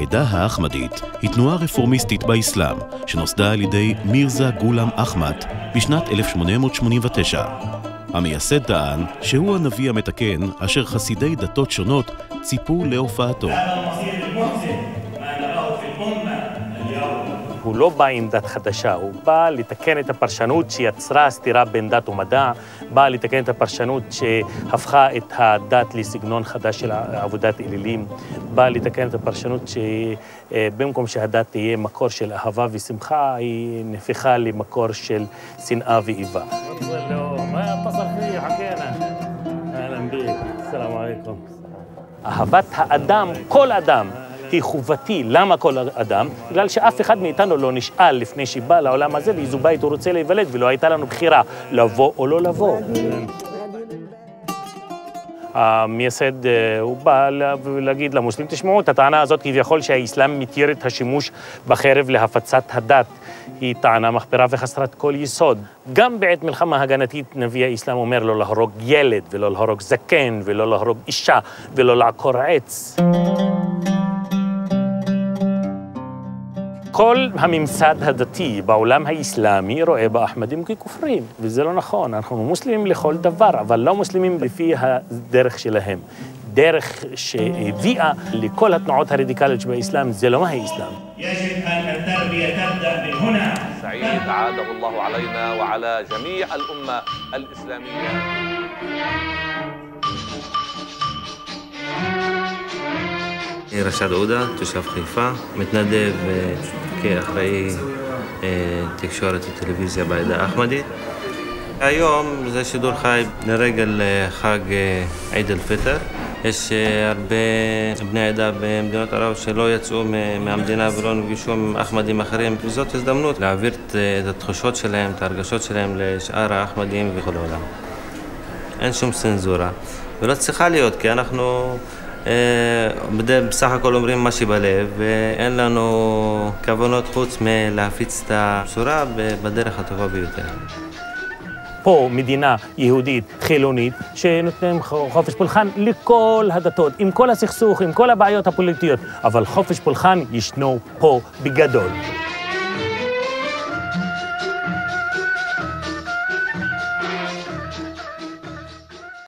העדה האחמדית היא תנועה רפורמיסטית באסלאם, שנוסדה על ידי מירזה גולם אחמד בשנת 1889. המייסד טען שהוא הנביא המתקן אשר חסידי דתות שונות ציפו להופעתו. הוא לא בא עם דת חדשה, הוא בא לתקן את הפרשנות שיצרה סתירה בין דת ומדע, בא לתקן את הפרשנות שהפכה את הדת לסגנון חדש של עבודת אלילים, בא לתקן את הפרשנות שבמקום שהדת תהיה מקור של אהבה ושמחה, היא נהפכה למקור של שנאה ואיבה. אהבת האדם, כל אדם, היא חובתי. למה כל אדם? בגלל שאף אחד מאיתנו לא נשאל לפני שבא לעולם הזה לאיזו בית הוא רוצה להיוולד, ולא הייתה לנו בחירה לבוא או לא לבוא. המייסד, הוא בא להגיד למוסלמים, תשמעו את הטענה הזאת כביכול שהאסלאם מתיר את השימוש בחרב להפצת הדת. היא טענה מחפרה וחסרת כל יסוד. גם בעת מלחמה הגנתית נביא האסלאם אומר לא להרוג ילד, ולא להרוג זקן, ולא להרוג אישה, ולא לעקור עץ. כל הממסד הדתי בעולם האסלאמי רואה באחמדים ככופרים, וזה לא נכון. אנחנו מוסלמים לכל דבר, אבל לא מוסלמים לפי הדרך שלהם. דרך שהביאה לכל התנועות הרדיקליות שבאסלאם, זה לא מהאסלאם. سعيد عاده الله علينا وعلى جميع الأمة الإسلامية רשד עודה, תושב חיפה, מתנדב כאחראי תקשורת וטלוויזיה בעדה האחמדית. היום זה שידור חי לרגל חג עיד אל-פיטר. יש הרבה בני עדה במדינות ערב שלא יצאו מהמדינה ולא נפגשו עם אחמדים אחרים, וזאת הזדמנות להעביר את התחושות שלהם, את ההרגשות שלהם לשאר האחמדים וכל העולם. אין שום צנזורה, ולא צריכה להיות, כי אנחנו בסך הכל אומרים מה שבלב, ואין לנו כוונות חוץ מלהפיץ את הבשורה בדרך הטובה ביותר. פה מדינה יהודית, חילונית, שנותנים חופש פולחן לכל הדתות, עם כל הסכסוך, עם כל הבעיות הפוליטיות, אבל חופש פולחן ישנו פה בגדול.